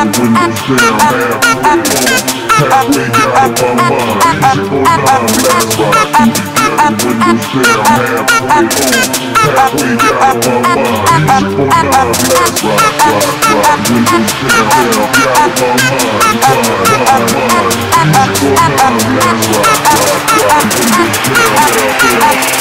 When you. halfway out of my mind halfway out of my mind When you halfway out of my mind,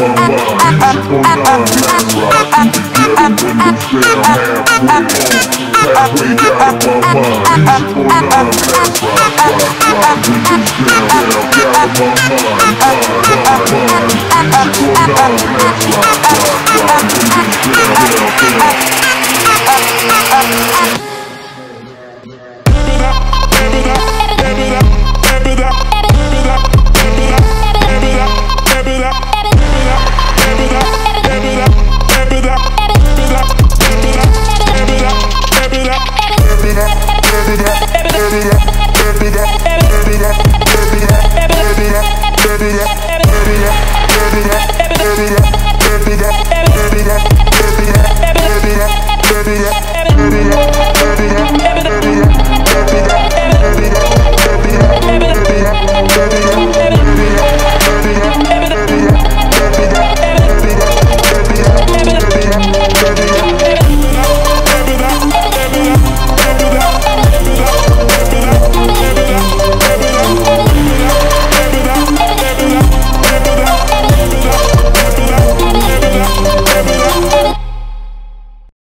on mine, I'm halfway on, halfway out Yeah.